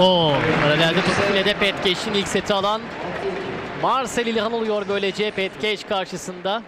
Oo, paralelde tutup de Petkeş'in ilk seti alan Marcel İlhan oluyor böylece Petkeş karşısında.